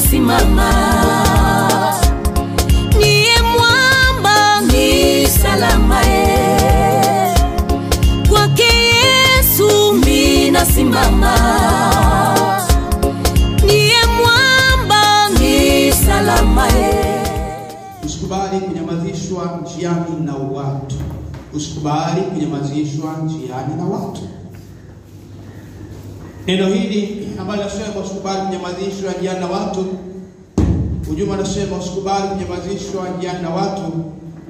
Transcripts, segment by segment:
nasimama. Niye mwamba ni salama, e kwake Yesu mi nasimama. Niye mwamba ni salama, e Usikubali kunyamazishwa njiani na watu. Usikubali kunyamazishwa njiani na watu. Neno hili ambalo nasema usikubali kunyamazishwa njiani na watu, ujumbe unasema usikubali kunyamazishwa njiani na watu.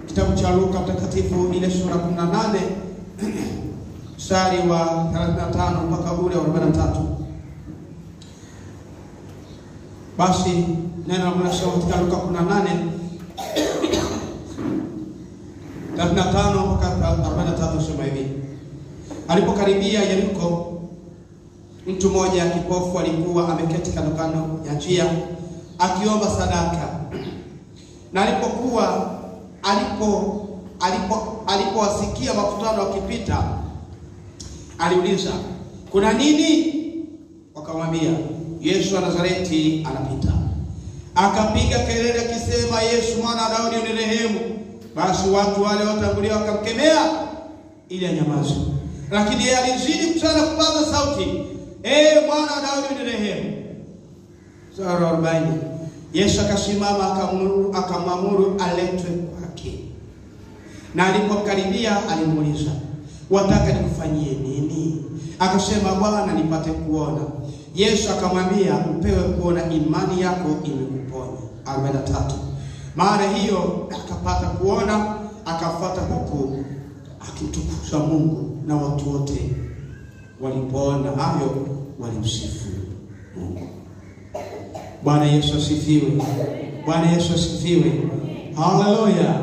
Kitabu cha Luka Mtakatifu ile sura 18 mstari wa 35 mpaka ule wa 43. Basi neno la Mungu katika Luka 18 35 mpaka 43 sema hivi. Alipokaribia Yeriko, mtu mmoja kipofu alikuwa ameketi kando kando ya njia akiomba sadaka. Na alipokuwa alipo alipo alipowasikia makutano wakipita, aliuliza kuna nini? Wakamwambia Yesu wa Nazareti anapita. Akapiga kelele akisema, Yesu mwana wa Daudi unirehemu. Basi watu wale watangulia wakamkemea ili anyamaze, lakini yeye alizidi sana kupaza sauti, ee mwana wa Daudi unirehemu. Sura arobaini. Yesu akasimama akamwamuru aletwe kwake, na alipokaribia alimuuliza, wataka nikufanyie nini? Akasema, Bwana, nipate kuona. Yesu akamwambia, upewe kuona, imani yako imekuponya. 43. Mara hiyo akapata kuona, akafuata huku akimtukuza Mungu, na watu wote walipoona hayo walimsifu Mungu. Bwana Yesu asifiwe. Bwana Yesu asifiwe. Haleluya.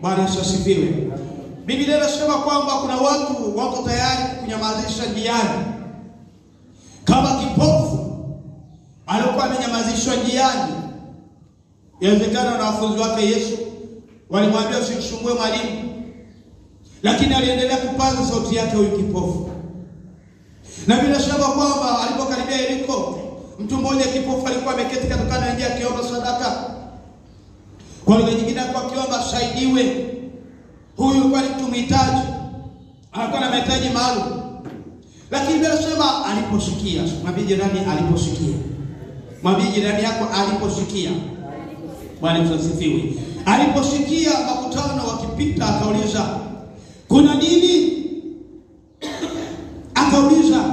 Bwana Yesu asifiwe. Biblia inasema kwamba kuna watu wako tayari kunyamazisha njiani, kama kipofu alikuwa amenyamazishwa njiani. Inawezekana na wanafunzi wake Yesu walimwambia usimsumbue mwalimu, lakini aliendelea kupaza sauti yake huyu kipofu, na bila shaka kwamba alipokaribia Yeriko, mtu mmoja kipofu alikuwa ameketi katika ya njia akiomba sadaka. Kwa lugha nyingine, alikuwa akiomba saidiwe. Huyu alikuwa ni mtu mhitaji, alikuwa na mahitaji maalum, lakini bila shaka aliposikia. Mwambie jirani, aliposikia. Mwambie jirani yako, aliposikia. Bwana asifiwe. Aliposikia makutano wakipita, akauliza kuna nini? Akauliza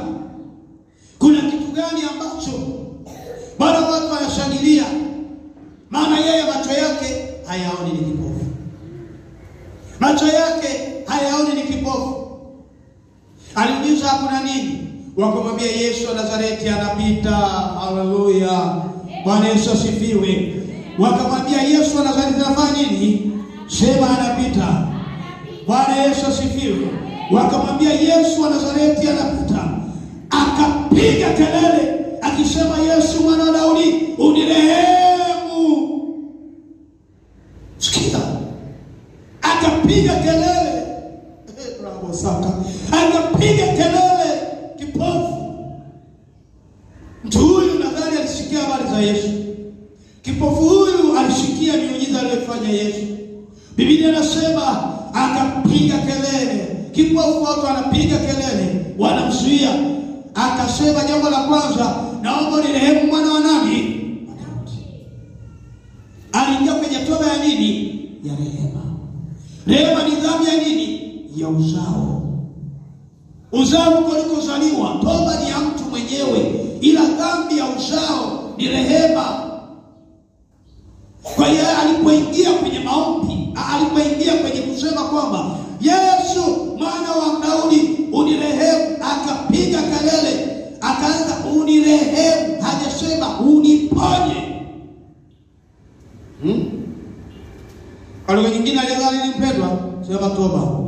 watu wanashangilia? Maana yeye macho yake hayaoni, ni kipofu. Macho yake hayaoni, ni kipofu. Aliuliza kuna nini? Wakamwambia Yesu wa Nazareti anapita. Haleluya, Bwana Yesu asifiwe. Wakamwambia Yesu wa Nazareti anafanya nini? Sema anapita. Bwana Yesu asifiwe. Wakamwambia Yesu wa Nazareti anapita, akapiga kelele akisema, Yesu mwana wa Daudi unirehemu. Sikia, akapiga kelele rabosaka, saka, akapiga kelele kipofu. Mtu huyu nadhani alisikia habari za Yesu. Kipofu huyu alisikia miujiza aliyofanya Yesu. Biblia inasema akapiga kelele. Kipofu watu wanapiga kelele, wanamzuia. Akasema jambo la kwanza, naomba nirehemu mwana wa nani? Aliingia kwenye toba ya nini? Ya rehema. Rehema ni dhambi ya nini? Ya uzao. Uzao huko ulikozaliwa, toba ni ya mtu mwenyewe, ila dhambi ya uzao ni rehema. Kwa hiyo alipoingia kwenye maombi, alipoingia kwenye kusema kwamba Yesu mwana wa Daudi unirehemu, akapiga kelele, akaanza unirehemu, hajasema uniponye. Hmm? Kwa lugha nyingine alidhani ni mpendwa, sema toba,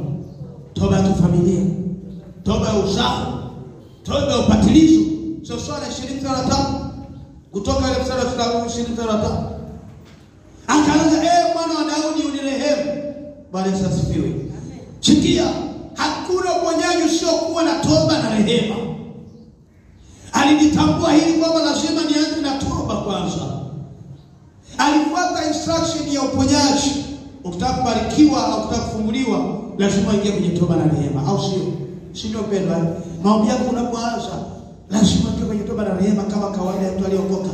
toba ya kifamilia, toba ya uzao, toba ya upatilizo. Sio swala ya ishirini na tano. kutoka ile mstari wa ishirini na tatu akaanza eh, mwana wa Daudi unirehemu. Bwana Yesu asifiwe. Sikia, hakuna uponyaji usiokuwa na toba na rehema. Alijitambua hili kwamba lazima nianze na toba kwanza, alifuata instruction ya uponyaji. Ukitaka kubarikiwa au ukitaka kufunguliwa, lazima uingie kwenye toba na rehema, au sio? Si ndio pendwa? Maombi yako unapoanza lazima uingie kwenye toba na rehema, kama kawaida ya mtu aliyeokoka.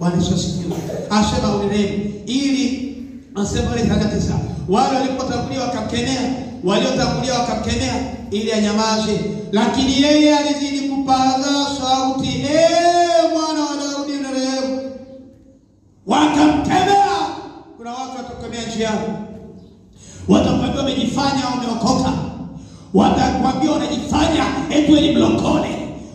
Bwana Yesu asifiwe. Asema unirehemu, ili asema ile thelathini tisa wale walipotangulia wakakenea, waliotangulia wakakenea ili anyamaze, lakini yeye alizidi kupaza sauti, ee mwana wa Daudi unirehemu. Wakamkemea. Kuna watu watakemea njiani, watakwambia wamejifanya wameokoka, watakwambia wanajifanya eti ni mlokole,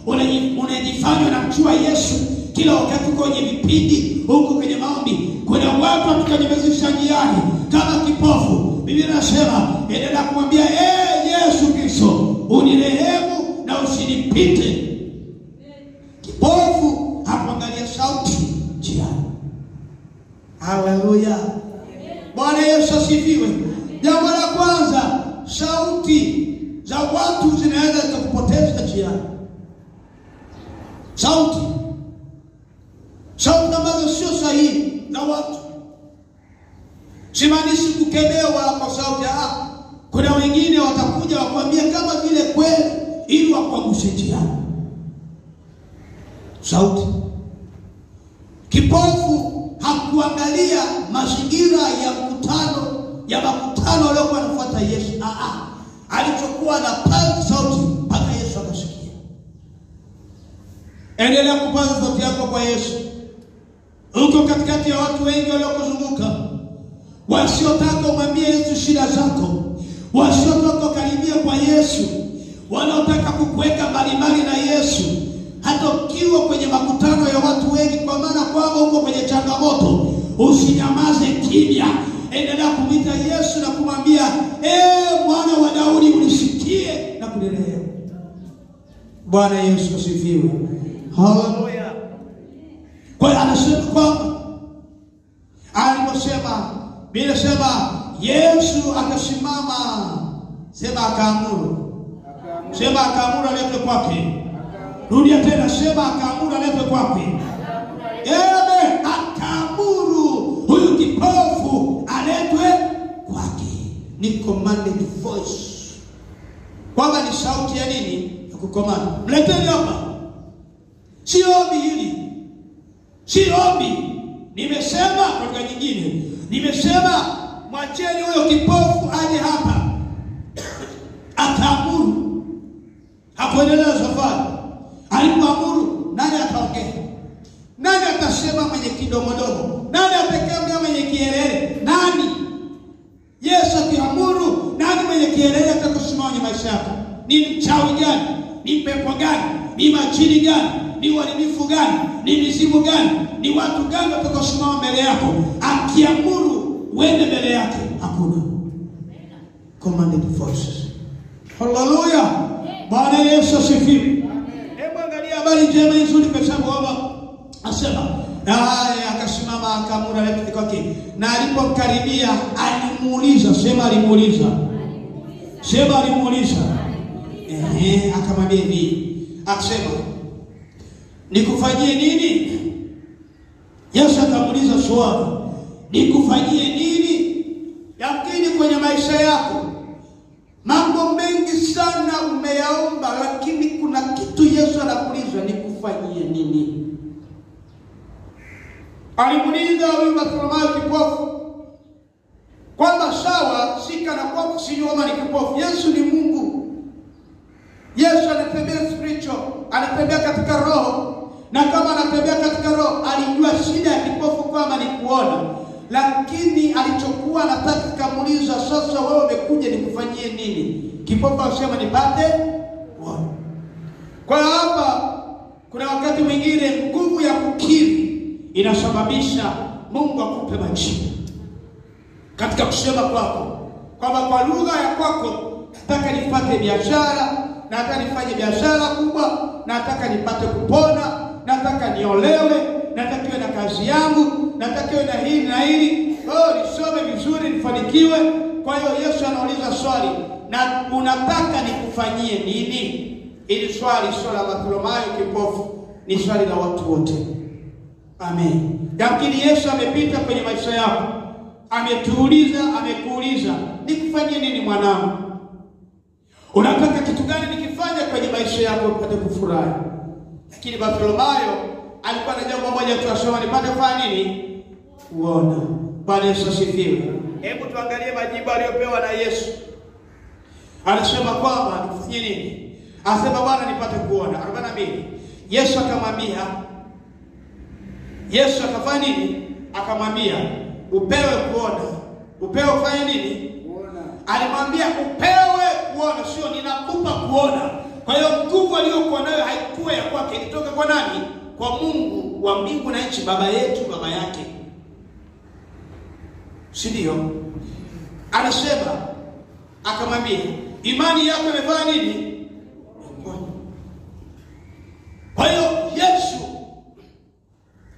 Unaji- unajifanya unamjua Yesu kila wakati uko kwenye vipindi huko kwenye maombi. Kuna watu watukanyemezesha njiani kama kipofu. Biblia inasema endelea kumwambia ee Yesu Kristo, unirehemu na usinipite. Kipofu hakuangalia sauti njiani. Haleluya. Bwana Yesu asifiwe. Jambo la kwanza, sauti za watu zinaweza zikakupoteza njiani. Sauti wakuangushe njiani. Sauti Kipofu hakuangalia mazingira ya mkutano ya makutano aliyokuwa anafuata Yesu. Ah, ah. Alichokuwa na paza sauti mpaka Yesu akasikia. Endelea kupaza sauti yako kwa Yesu. Uko katikati ya watu wengi waliokuzunguka wasiotaka umwambie Yesu shida zako, wasiotaka ukaribia kwa Yesu, wanaotaka kukuweka mbalimbali na Yesu, hata ukiwa kwenye makutano ya watu wengi, kwa maana kwamba uko kwenye changamoto, usinyamaze kimya, endelea kumwita Yesu na kumwambia ee, mwana wa Daudi, unisikie na kunirehemu. Bwana Yesu asifiwe, haleluya. Kwa hiyo anasema kwamba aliposema Biblia inasema Yesu akasimama, sema akaamuru, sema akaamuru aletwe kwake. Rudia tena, Sheba akaamuru aletwe kwake. Ewe akaamuru huyu kipofu aletwe kwake. Ni commanded voice, kwamba ni sauti ya nini? Ya kukomanda. Mleteni hapa, si ombi hili si ombi. Nimesema lugha nyingine, nimesema mwacheni huyo kipofu aje hapa. Akaamuru, hakuendelea safari. Alipoamuru, nani ataongea? Nani atasema mwenye kidomodomo? Nani atakemea mwenye kielele? Nani? Yesu akiamuru, nani mwenye kielele atakusimama kwenye maisha yako? Ni mchawi gani? Ni pepo gani? Ni majini gani? Ni uharibifu gani? Ni mizimu gani? Ni watu gani watakaosimama mbele yako? Akiamuru uende mbele yake, hakuna commanded forces. Haleluya! Bwana Yesu asifiwe. Hebu angalia habari njema nzuri kwa sababu baba asema naye akasimama akaamuru aletwe kwake, na alipomkaribia alimuuliza, sema alimuuliza, sema alimuuliza, ehe, akamwambia hivi, akasema nikufanyie nini? Yesu akamuuliza swali, nikufanyie nini? yakini kwenye maisha yako mambo mengi sana umeyaomba, lakini kuna kitu Yesu anakuuliza, nikufanyie nini? Alimuuliza huyu Bartimayo kipofu kwamba sawa, si kana kwamba sinyoma ni kipofu. Yesu ni Mungu. Yesu anatembea spiritual, anatembea katika roho, na kama anatembea katika roho, alijua shida ya kipofu kwamba ni kuona, lakini alichokuwa anataka kamuuliza, sasa wewe umekuja nikufanyie nini? Kipofu asema nipate kuona. Kwa hapa kuna wakati mwingine nguvu ya kukiri inasababisha Mungu akupe majibu katika kusema kwako, kwamba kwa lugha ya kwako, nataka nipate biashara, nataka nifanye biashara kubwa, nataka nipate kupona, nataka niolewe, nataka iwe na kazi yangu, natakiwe na hili na hili, oh, nisome vizuri, nifanikiwe. Kwa hiyo Yesu anauliza swali, na unataka nikufanyie nini? Ili swali sio la Bartholomayo kipofu, ni swali la watu wote. Amen. Yamkini Yesu amepita kwenye maisha yako, ametuuliza, amekuuliza, nikufanyie nini mwanangu? Unataka kitu gani nikifanya kwenye maisha yako upate kufurahi? Lakini Bartholomayo alikuwa na jambo moja tu, asema nipate kufanya nini? Kuona. Bwana Yesu asifiwe. Hebu tuangalie majibu aliyopewa na Yesu. Anasema kwamba nikufanyie nini? Anasema Bwana, nipate kuona. 42. Yesu akamwambia Yesu akafanya nini? Akamwambia upewe kuona. Upewe kufanya nini? Kuona. Alimwambia upewe kuona, sio ninakupa kuona. Kwa hiyo nguvu aliyokuwa nayo haikuwa ya kwake, ilitoka kwa nani? Kwa Mungu wa mbingu na nchi, baba yetu, baba yake, si ndio? Anasema akamwambia, imani yako imefanya nini? Kwa hiyo Yesu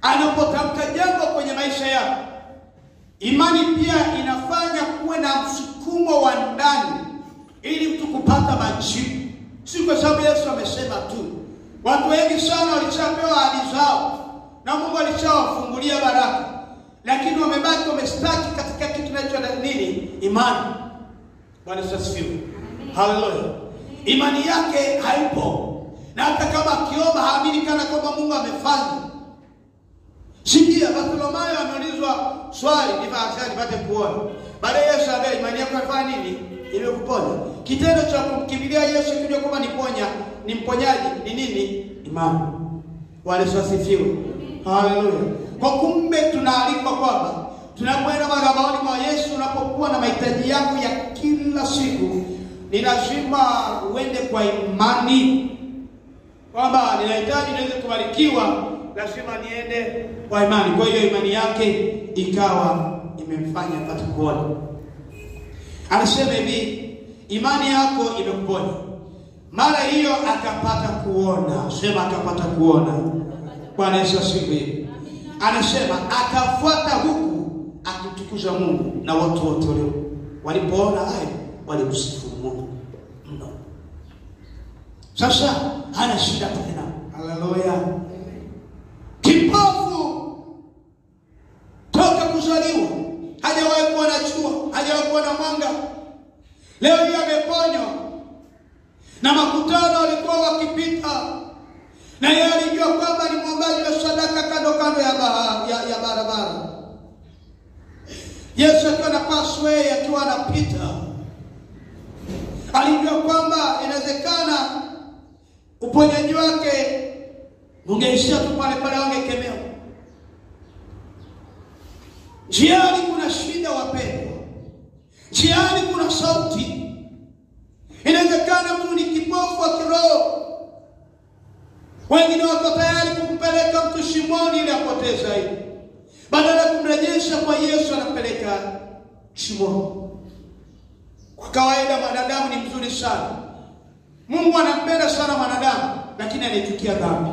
anapotamka jambo kwenye maisha yako, imani pia inafanya kuwe na msukumo wa ndani, ili mtu kupata majibu, si kwa sababu Yesu amesema tu. Watu wengi sana walishapewa ahadi zao na Mungu alishawafungulia baraka, lakini wamebaki wamestaki katika kitu kinaitwa nini? Imani. Bwana Yesu asifiwe, haleluya. Imani yake haipo, na hata kama akiomba haamini kana kwamba Mungu amefanya Sikia, Bartholomayo ameulizwa swali nipate kuona. Baadaye Yesu ambaye imani yako afanya nini? Imekuponya. Kitendo cha kumkimbilia Yesu kujua kwamba niponya, ni mponyaji ni nini? Imani. Wale Yesu. Haleluya. Kwa kumbe tunaalikwa kwamba tunapoenda madhabahuni mwa Yesu, unapokuwa na mahitaji yako ya kila siku, ni lazima uende kwa imani kwamba ninahitaji niweze kubarikiwa lazima niende kwa imani. Kwa hiyo imani yake ikawa imemfanya apate kuona. Anasema hivi, imani yako imekuponya. Mara hiyo akapata kuona, sema akapata kuona. Bwana Yesu asifiwe. Anasema akafuata huku akitukuza Mungu, na watu wote walipoona hayo walimsifu Mungu mno. Sasa hana shida tena. Haleluya. Kipofu toka kuzaliwa hajawahi kuona na jua, hajawahi kuona mwanga. Leo hiyo ameponywa, na makutano walikuwa wakipita, na yeye alijua kwamba ni mwombaji wa sadaka kando kando ya, bahari, ya, ya barabara. Yesu akiwa na passway, akiwa anapita, alijua kwamba inawezekana uponyaji wake ungeishia tu pale pale, wangekemewa. Njiani kuna shida, wapendwa, njiani kuna sauti. Inawezekana mtu ni kipofu wa kiroho, wengine wako tayari kumpeleka mtu shimoni ili apoteza zaidi, badala ya kumrejesha kwa Yesu anapeleka shimoni. Kwa kawaida mwanadamu ni mzuri sana, Mungu anampenda sana mwanadamu, lakini anachukia dhambi.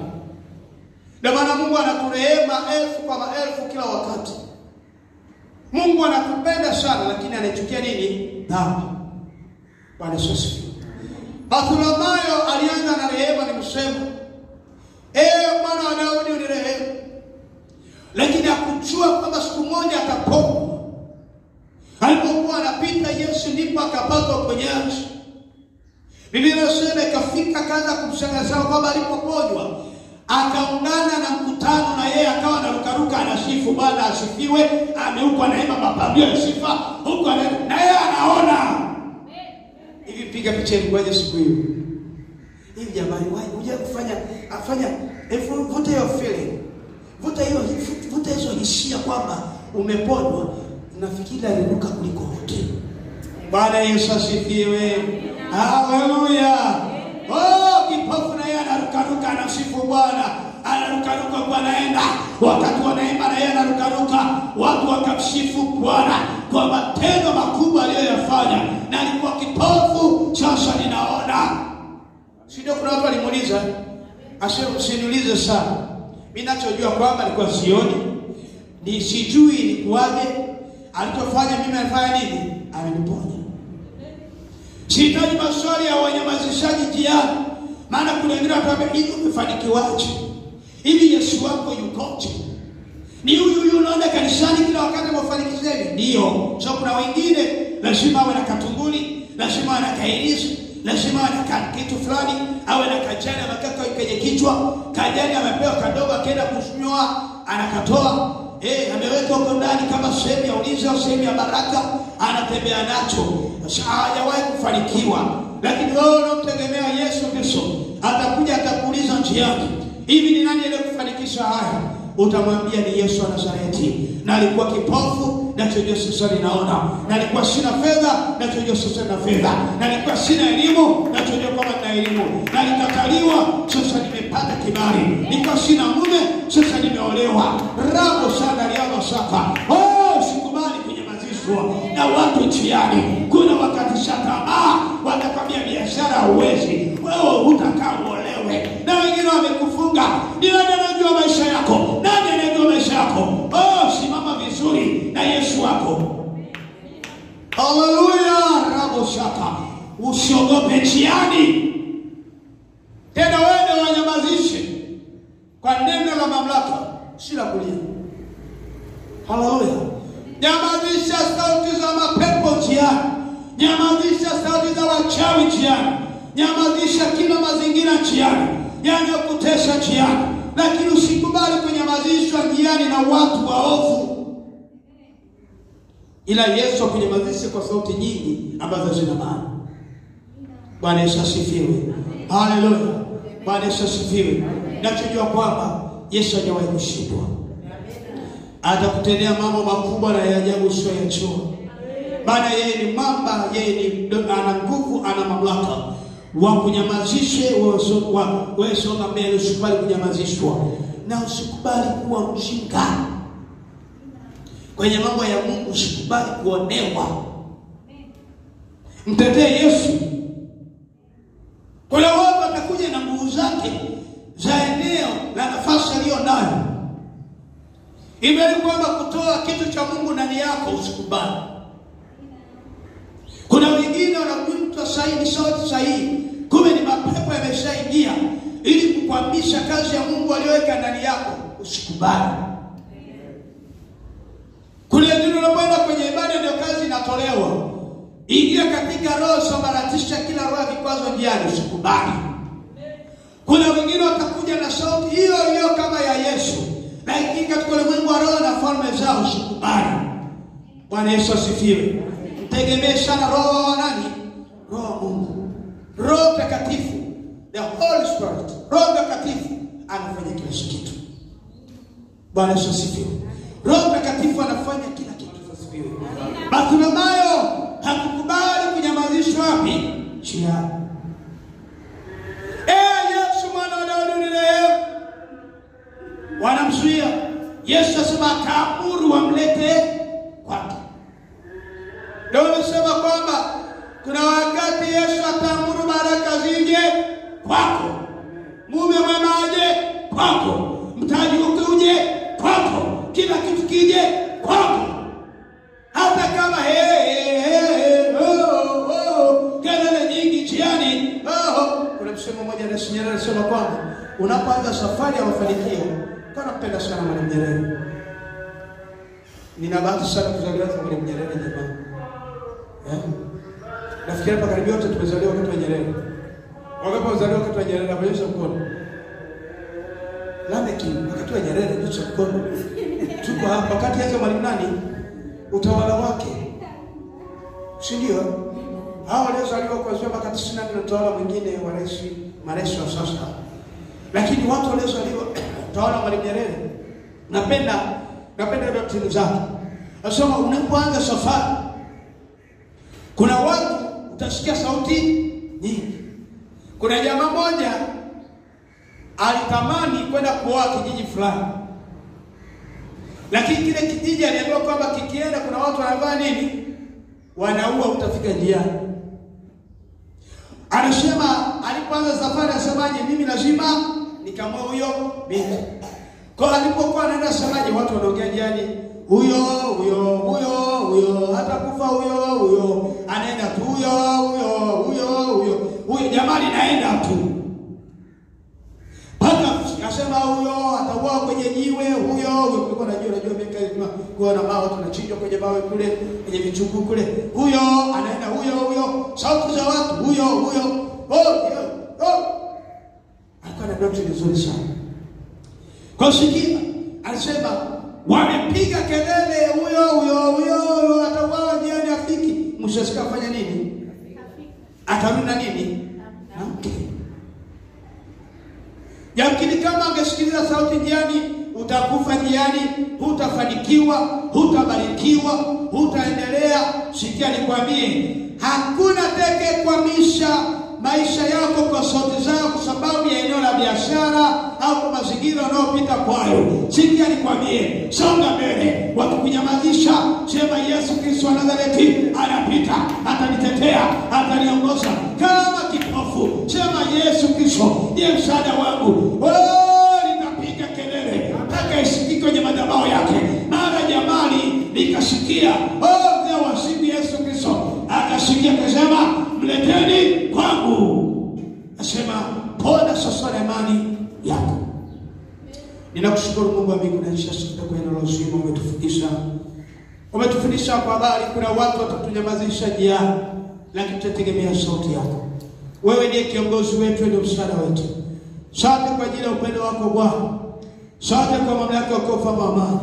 Ndio maana Mungu anaturehema elfu kwa maelfu kila wakati. Mungu anakupenda sana lakini anachukia nini? Dhambi. Bwana Yesu asifiwe. Bartholomayo alianza na rehema, nimesema ee mwana wa Daudi unirehemu, lakini hakujua kwamba siku moja atapokwa. Alipokuwa anapita Yesu ndipo akapata uponyaji. Biblia inasema ikafika, kaanza kumshangaza kwamba alipokojwa akaungana na mkutano na yeye akawa anarukaruka anasifu, Bwana asifiwe, ameukwa neema, mapambio ya sifa huko na yeye anaona hivi. Piga picha ilikuwaje siku hiyo hivi? Jamani, huja kufanya afanya vuta hiyo feeling, vuta hiyo vuta hizo hisia kwamba umeponywa. Nafikiri aliruka kuliko wote. Bwana Yesu asifiwe, haleluya. Oh, kipofu na yeye anarukaruka anasifu Bwana, anarukaruka kwa naenda wakati wanaimba na yeye anarukaruka, watu wakamsifu Bwana kwa matendo makubwa aliyoyafanya, na alikuwa kipofu, sasa ninaona. Si ndio? Kuna watu walimuuliza, asema usiniulize sana, mimi ninachojua kwamba alikuwa sioni, ni sijui ilikuwaje, alichofanya mimi alifanya nini, ameniponya Sihitaji maswali ya wanyamazishaji jiani, maana kuna wengine wataambia hivi, umefanikiwaje? Hivi Yesu wako yukoje? Ni huyu huyu unaenda kanisani kila wakati mafanikio? Ndio. So kuna wengine lazima awe na katunguli, lazima kairisi, lazima anaka kitu fulani, awe na amekaka kwenye kichwa, kajani amepewa kadogo, akienda kunyoa anakatoa Eh, ameweka huko ndani kama sehemu ya ulinzi au sehemu ya baraka, anatembea nacho. Hajawahi kufanikiwa, lakini wewe unamtegemea Yesu Kristo, atakuja atakuuliza njiani, hivi ni nani aliyekufanikisha haya? Utamwambia ni Yesu wa Nazareti, na alikuwa kipofu, nachojua sasa ninaona, na alikuwa sina fedha, nachojua sasa nina fedha, na alikuwa sina elimu, nachojua kwamba nina elimu, na alikataliwa, sasa nimepata kibali, nilikuwa sina mume, sasa nimeolewa. Rabo sana liaba saka. Oh, sikubali kunyamazishwa na watu njiani. Kuna wakatisha tamaa, watakwambia biashara huwezi. Wewe hutakaa uolewe, na wengine wamekufunga. Ni nani anajua maisha yako? Nani anajua maisha yako? Oh, simama vizuri na Yesu wako. Haleluya, rabo shaka. Usiogope njiani, tena wende wanyamazishe kwa neno la mamlaka, si la kulia. Haleluya! Nyamazisha sauti za mapepo njiani, nyamazisha sauti za wachawi njiani, nyamazisha kila mazingira njiani yanayokutesha njiani, lakini usikubali kunyamazishwa njiani na watu waovu, ila Yesu akunyamazishe kwa sauti nyingi ambazo zina maana. Bwana Yesu asifiwe. Haleluya. Bwana Yesu asifiwe. Nachojua kwamba Yesu hajawahi kushindwa, atakutendea mambo makubwa na ya ajabu usiyoyajua. Maana yeye ni mamba, yeye ni ana nguvu, ana mamlaka. Wakunyamazishe wewe, mbele, usikubali kunyamazishwa na usikubali kuwa mjinga kwenye mambo ya Mungu, usikubali kuonewa. Mtetee Yesu. Kuna watu atakuja na nguvu zake za eneo la nafasi aliyo nayo, imeli kwamba kutoa kitu cha Mungu ndani yako usikubali. Kuna wengine wanakuita sahihi, ni sauti sahihi, kumbe ni mapepo yameshaingia ili kukwamisha kazi ya Mungu aliyoweka ndani yako, usikubali. Kuna wengine unapoenda kwenye ibada ndio kazi inatolewa. Ingia katika roho, sambaratisha kila roho ya vikwazo njiani, usikubali. Kuna wengine watakuja na sauti hiyo hiyo kama ya Yesu, lakini katika ulimwengu wa roho na falme zao, usikubali. Bwana Yesu asifiwe. Mtegemee sana roho wa nani? Roho wa Mungu, Roho Mtakatifu, the Holy Spirit. Roho Mtakatifu anafanya kila kitu. Bwana Yesu asifiwe. Roho Mtakatifu anafanya kila kitu. Asifiwe. Bartimayo hakukubali kunyamazishwa wapi? Chia. Eh, Yesu mwana wa Daudi unirehemu. Wanamzuia. Yesu asema kaburu wamlete kwake. Ndio amesema kwamba kuna wakati Yesu ataamuru baraka zije kwako, mume mwema aje kwako, mtaji ukuje kwako, kila kitu kije kwako, hata kama he, he, he, he, oh, oh, kelele nyingi njiani. Oh, kuna msemo mmoja Rais Nyerere alisema kwamba unapoanza safari ya mafanikio, kana mpenda sana Mwalimu Nyerere. Nina bahati sana kuzaliwa kwa Mwalimu Nyerere jamani. Eh? Nafikiri hapa karibu yote tumezaliwa wakati wa Nyerere. Wangapi wazaliwa wakati wa Nyerere? Abonyesha mkono. Lameki wakati wa Nyerere nyosha mkono. Tuko hapa wakati yake Mwalimu nani? Utawala wake. Si ndio? Hao waliozaliwa kuanzia mwaka 94 na utawala mwingine wa rais, marais wa sasa. Lakini watu waliozaliwa utawala wa Mwalimu Nyerere napenda napenda doctrine zake. Anasema unapoanza safari kuna watu utasikia sauti nyingi. Kuna jamaa moja alitamani kwenda kuoa kijiji fulani, lakini kile kijiji aliambiwa kwamba kikienda kuna watu wanavaa nini, wanaua, utafika njiani. Anasema alipoanza safari, asemaje, mimi lazima nikamwoa huyo binti. Kwa alipokuwa anaenda, asemaje, watu wanaongea njiani huyo huyo huyo huyo hata kufa huyo huyo anaenda tu huyo huyo huyo huyo huyo jamani, naenda tu mpaka akasema huyo atakuwa kwenye jiwe huyo huyo ulikuwa unajua unajua miaka ilikuwa kuwa na mawe tunachinjwa kwenye mawe kule kwenye vichungu kule. Huyo anaenda huyo huyo sauti za watu huyo huyo. Oh, huyo. Oh. Alikuwa na ndoto nzuri sana. Kwa sikia alisema wamepiga kelele huyo huyo huyo huyo ndiye afiki. mshasikafanya nini? Atarudi na nini? Na mke. Yamkini kama angesikiliza sauti njiani, utakufa njiani, hutafanikiwa, hutabarikiwa, hutaendelea. Sikia nikwambie, hakuna teke kwamisha maisha yako kwa sauti zao, kwa sababu ya eneo la biashara au kwa mazingira unayopita kwayo. Sikia nikwambie, songa mbele, wakikunyamazisha, sema Yesu Kristo wa Nazareti anapita, atanitetea, ataniongoza kama kipofu. Sema Yesu Kristo ndiye msaada wangu. Nitapiga kelele mpaka isikike kwenye madhabahu yake. Mara jamani, nikasikia oh, mzee wa Yesu Kristo akasikia akasema, mleteni kwangu. nasema pona sasa na imani yako. Ninakushukuru Mungu wa mbingu na nchi, asante kwa neno uzima umetufundisha. Umetufundisha kwa habari, kuna watu watatunyamazisha njiani, lakini tutategemea sauti yako. Wewe ndiye kiongozi wetu, ndio msaada wetu. Asante kwa ajili ya upendo wako Bwana. Asante kwa mamlaka yako kwa mama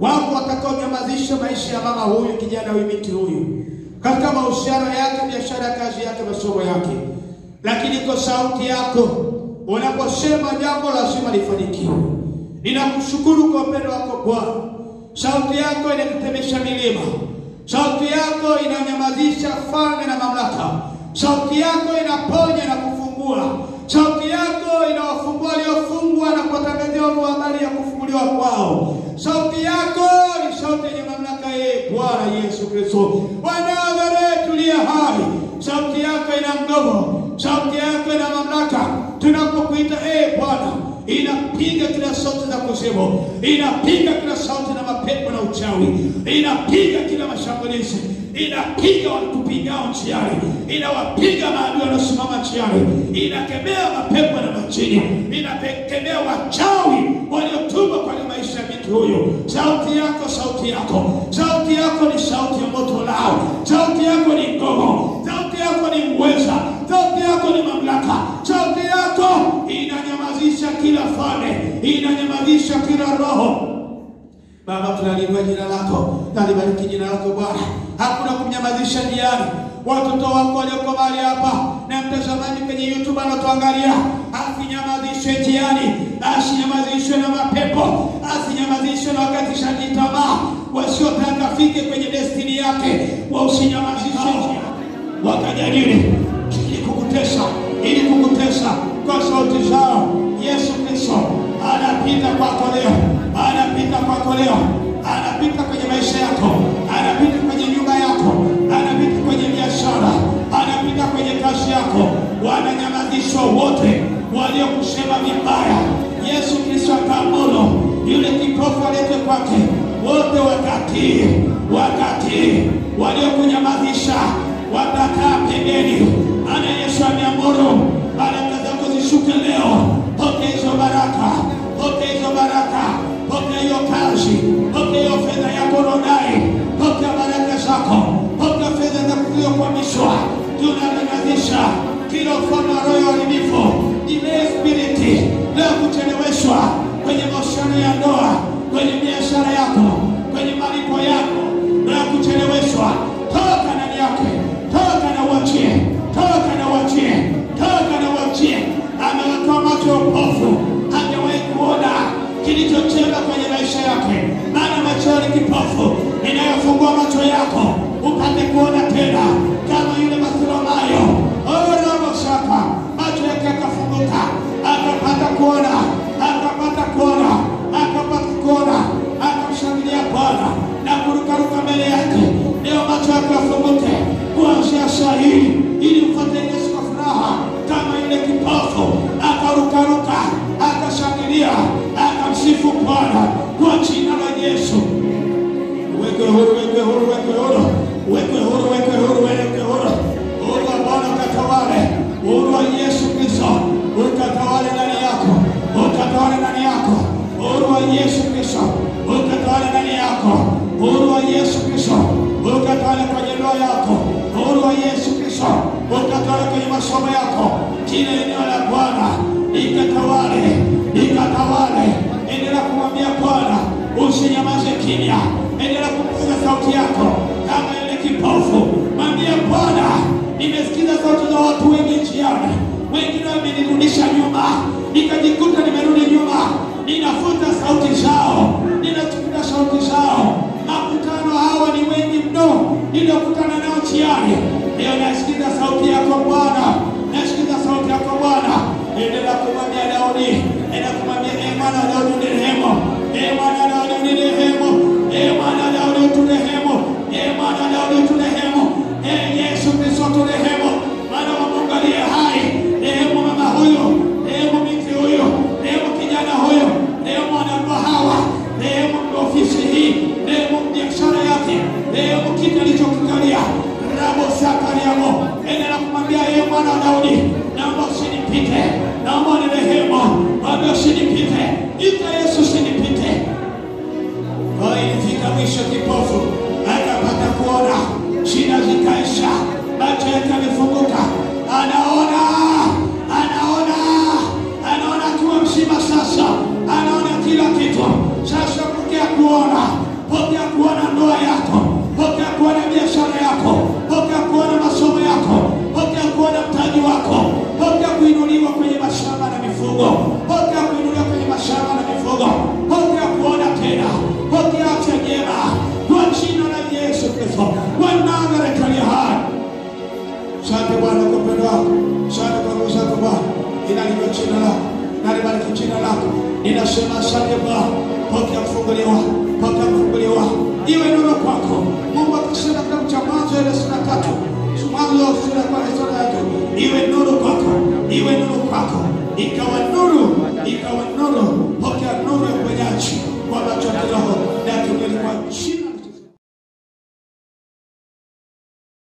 Wako watakaonyamazisha maisha ya mama huyu, kijana huyu, binti huyu, katika mahusiano yake, biashara, ya kazi yake, masomo yake, lakini kwa sauti yako unaposema jambo lazima lifanikiwe. Ninakushukuru kwa upendo wako Bwana. Sauti yako inatetemesha milima, sauti yako inanyamazisha falme na mamlaka, sauti yako inaponya na kufungua, sauti yako inawafungua waliofungwa na kuwatangazia wao habari ya kufunguliwa kwao. Sauti yako ni sauti yenye mamlaka, ye Bwana Yesu Kristo wa Nazareti uliye hai. Sauti yako ina nguvu, sauti yako ina mamlaka. Tunapokuita e Bwana, inapiga kila sauti za kuzimu, inapiga kila sauti na mapepo na uchawi, inapiga kila mashambulizi, inapiga watupigao njiani, inawapiga maadui wanaosimama njiani, inakemea mapepo na majini, inakemea wachawi waliotumwa kwenye maisha ya mtu huyo. Sauti yako, sauti yako, sauti yako ni sauti ya moto lao, sauti yako ni nguvu, sauti yako ni uweza, sauti yako ni mamlaka, sauti yako inanyamazisha kila fane. Inanyamazisha kila roho. Baba, tunaliinua jina lako, nalibariki jina lako Bwana. Hakuna kumnyamazisha njiani. Watoto wako walioko mahali hapa na mtazamaji kwenye YouTube anatuangalia, asinyamazishwe njiani, asinyamazishwe na mapepo, asinyamazishwe na wakatishaji tamaa, wasiotaka fike kwenye destini yake, wausinyamazishe wakajadili ili kukutesa, ili kukutesa kwa sauti zao. Yesu Kristo anapita kwako leo, kwako leo, anapita kwenye maisha yako, anapita kwenye nyumba yako, anapita kwenye biashara, anapita kwenye kazi yako. Wananyamazishwa wote waliokusema vibaya. Yesu Kristo akaamuru yule kipofu alete kwake, wote wakatii, wakatii. Waliokunyamazisha watakaa pembeni. Ana Yesu ameamuru baraka zako zishuke leo. Pokea hizo baraka, pokea hizo baraka, pokea hiyo kazi, pokea hiyo fedha yako unaodai, pokea baraka zako, pokea fedha za kuliyokwamishwa. Tunanyamazisha kila mfano wa roho ya uharibifu, kipofu. Ninayofungua macho yako upate kuona tena, kama yule Bartimayo. Orobo shaka, macho yake akafunguka, akapata kuona, kimya, endelea kupaza sauti yako